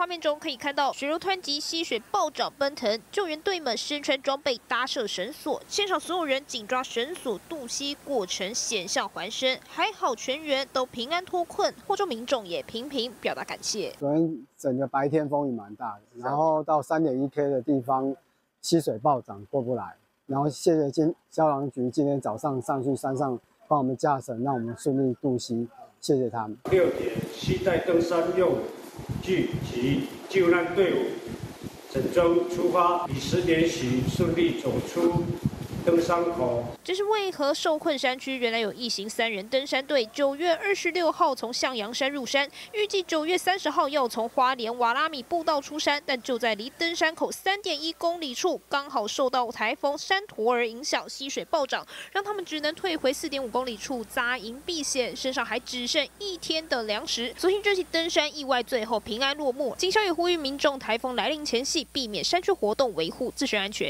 画面中可以看到水流湍急，溪水暴涨奔腾，救援队们身穿装备搭设绳索，现场所有人紧抓绳索渡溪，过程险象环生，还好全员都平安脱困。获州民众也频频表达感谢。昨天整个白天风雨蛮大的，然后到三点一 K 的地方溪水暴涨过不来，然后谢谢今消防局今天早上上去山上帮我们架绳，让我们顺利渡溪，谢谢他们。六点，期待登山用。聚集救难队伍整装出发，以十点起顺利走出。登山口，这是为何受困山区原来有一行三人登山队，九月二十六号从向阳山入山，预计九月三十号要从花莲瓦拉米步道出山，但就在离登山口三点一公里处，刚好受到台风山陀儿影响，溪水暴涨，让他们只能退回四点五公里处扎营避险，身上还只剩一天的粮食。所幸这起登山意外最后平安落幕。警消也呼吁民众台风来临前夕避免山区活动，维护自身安全。